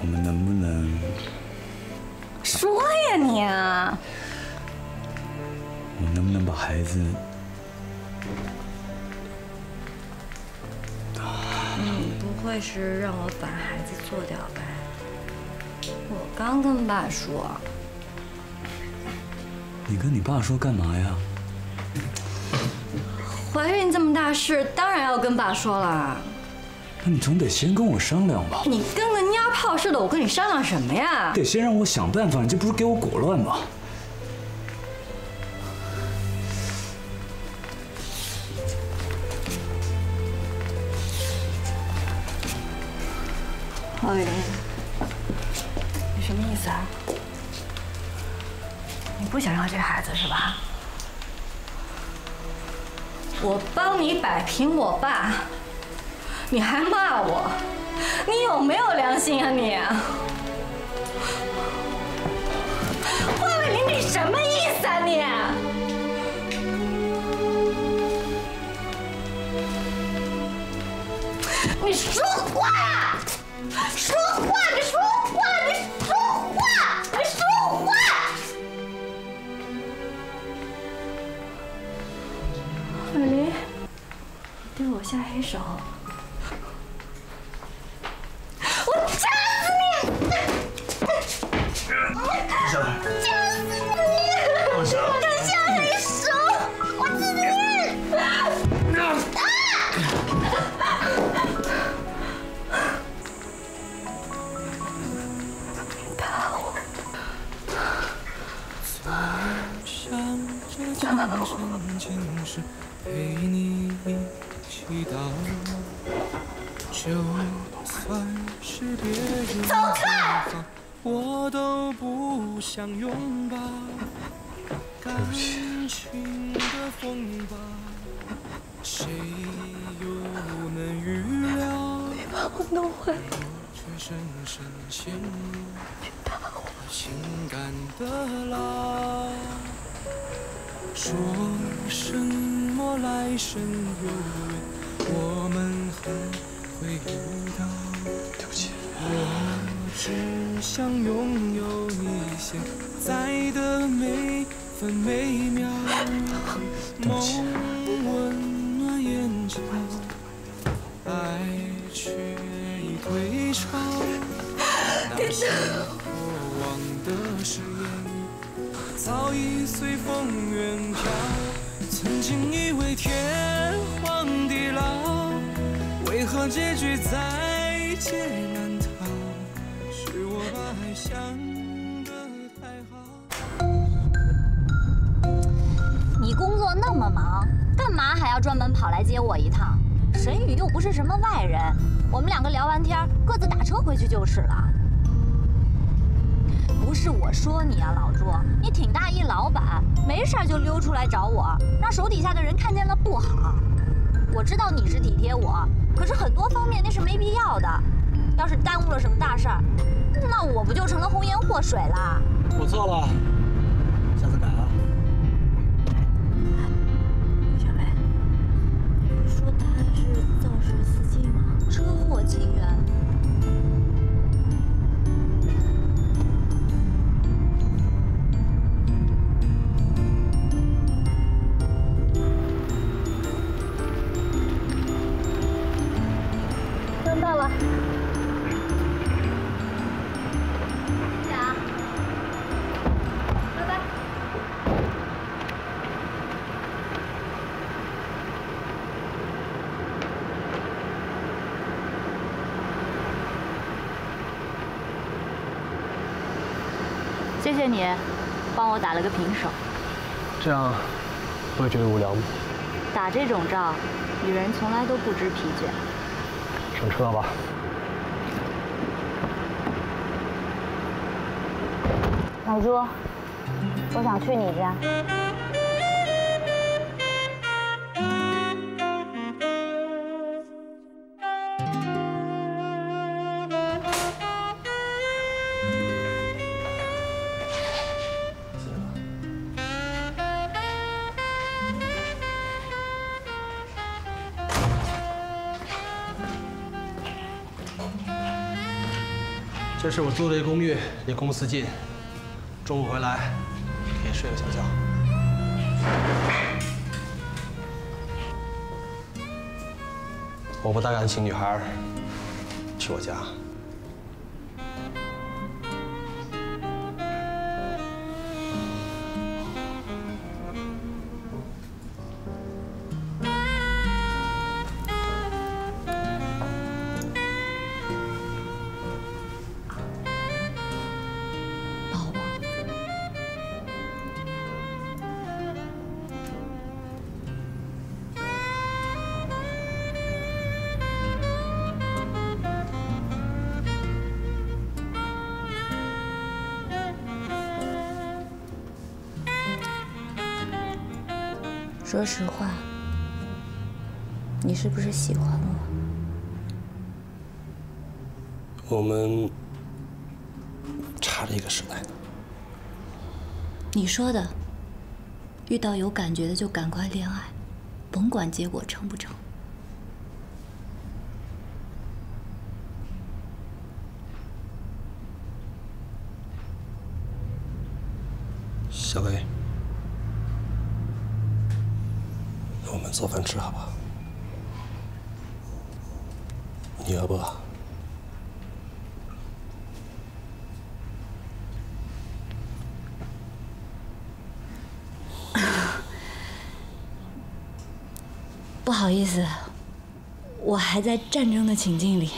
我们能不能说呀你？我们能不能把孩子？你不会是让我把孩子做掉吧？我刚跟爸说。你跟你爸说干嘛呀？怀孕这么大事，当然要跟爸说了。那你总得先跟我商量吧。你跟个蔫炮似的，我跟你商量什么呀？得先让我想办法，你这不是给我裹乱吗？王雨林，你什么意思啊？你不想要这孩子是吧？我帮你摆平我爸，你还骂我，你有没有良心啊你？华伟林，你什么意思啊你？你说话呀！说话！你说话！你说话！你说话！伟林，对我下黑手，就算是别人的地方，我都不想拥抱。感情的风暴，谁又能预料？把我弄坏，却深深陷入情感的牢。说什么来生有缘，我们还。会遇到对不起，我只想拥有你现在的每分每秒，梦温暖眼角，爱却已退潮。那些过往的誓言。早已随风远飘。曾经以为天结局在劫难逃？是我把爱想得太好。你工作那么忙，干嘛还要专门跑来接我一趟？沈宇又不是什么外人，我们两个聊完天，各自打车回去就是了。不是我说你啊，老朱，你挺大一老板，没事就溜出来找我，让手底下的人看见了不好。我知道你是体贴我，可是很多方面那是没必要的。要是耽误了什么大事儿，那我不就成了红颜祸水了？我错了，谢谢啊。拜拜。谢谢你，帮我打了个平手。这样不会觉得无聊吗？打这种仗，女人从来都不知疲倦。上车吧。老朱，我想去你家。这是我租的一公寓，离公司近，中午回来可以睡个小觉。我不大敢请女孩去我家。说实话，你是不是喜欢我？我们差了一个时代呢。你说的，遇到有感觉的就赶快恋爱，甭管结果成不成。小薇，给我们做饭吃好不好？你饿不饿？不好意思，我还在战争的情境里。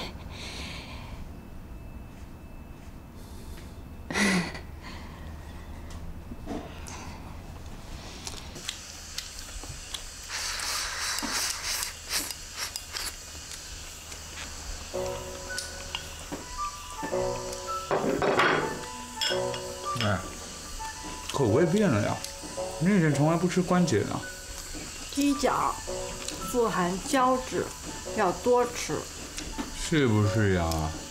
变了呀！你以前从来不吃关节的。鸡脚富含胶质，要多吃。是不是呀？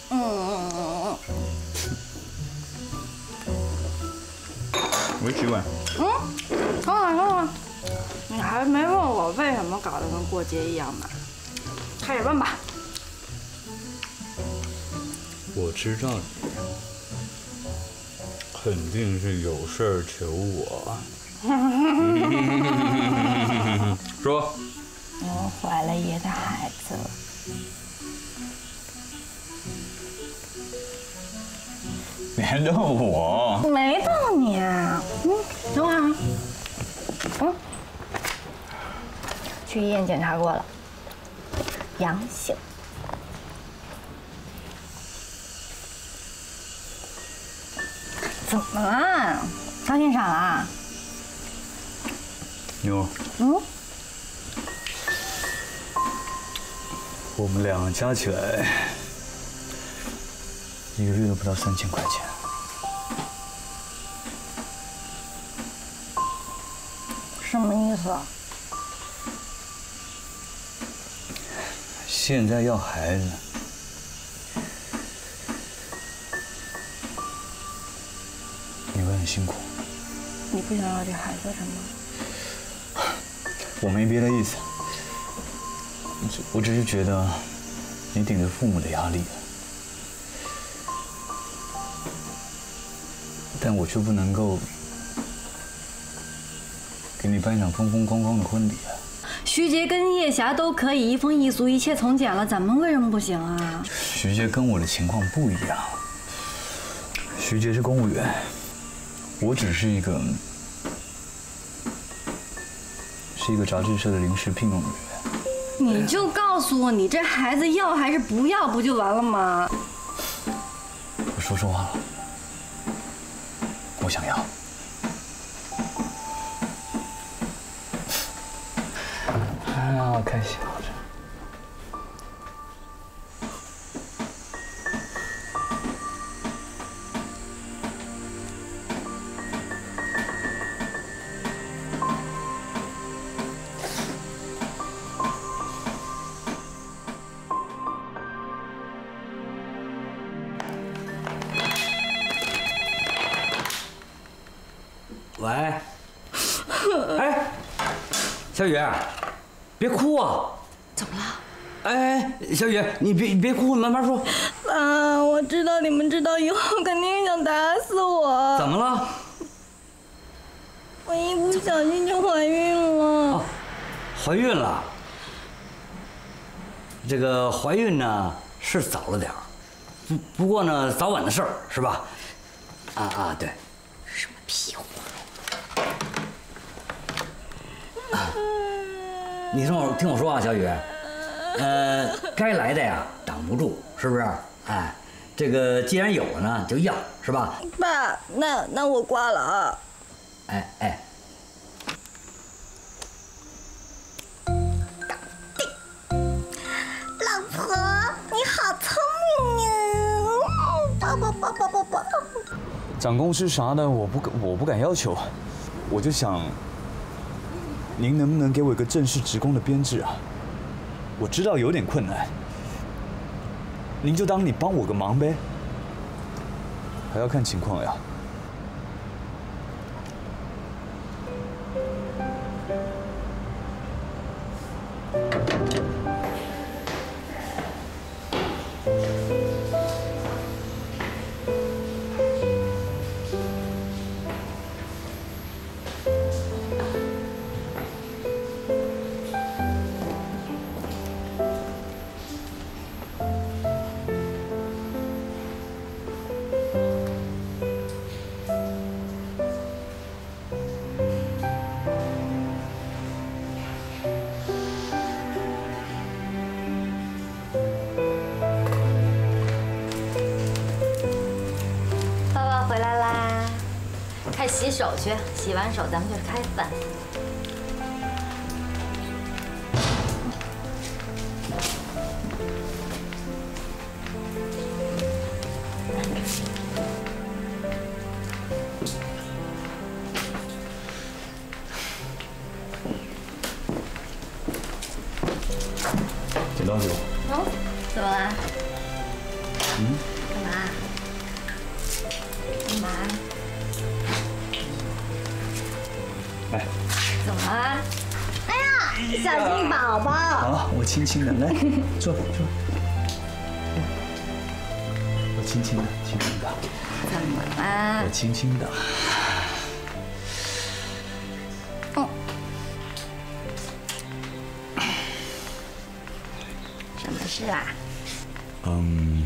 嗯嗯嗯我洗碗。嗯，等会儿等会儿，你还没问我为什么搞得跟过节一样呢？开始问吧。我知道你肯定是有事儿求我。说，我怀了爷的孩子了。别逗我。没到你啊。嗯，等会儿啊。嗯，去医院检查过了，阳性。怎么了？高兴傻了？妞，嗯，我们两个加起来一个月都不到三千块钱。什么意思？现在要孩子，辛苦。你不想要这孩子是吗？我没别的意思，我只是觉得你顶着父母的压力，但我却不能够给你办一场风风光光的婚礼啊。徐杰跟叶霞都可以一风一俗，一切从简了，咱们为什么不行啊？徐杰跟我的情况不一样，徐杰是公务员，我只是一个是一个杂志社的临时聘用人员。你就告诉我，你这孩子要还是不要，不就完了吗？我说实话了，我想要。哎呀，开心小雨，别哭啊！怎么了？哎，小雨，你别你别哭，慢慢说。啊，我知道你们知道以后肯定想打死我。怎么了？我一不小心就怀孕了。怀孕了。这个怀孕呢是早了点儿，不不过呢早晚的事儿是吧？啊啊对。什么屁话？你听我听我说啊，小雨，呃，该来的呀挡不住，是不是？哎，这个既然有了呢，就要是吧？爸，那那我挂了啊。哎哎，老婆，你好聪明哦！抱抱抱抱抱抱。涨工资啥的，我不敢我不敢要求，我就想，您能不能给我一个正式职工的编制啊？我知道有点困难，您就当你帮我个忙呗，还要看情况呀。手去，洗完手咱们就开饭。剪刀给我。哦，怎么了？怎么了？哎呀，小心宝宝！好，我轻轻的来，坐坐。我轻轻的，轻轻的，怎么了我？轻轻的。什么事啊？嗯，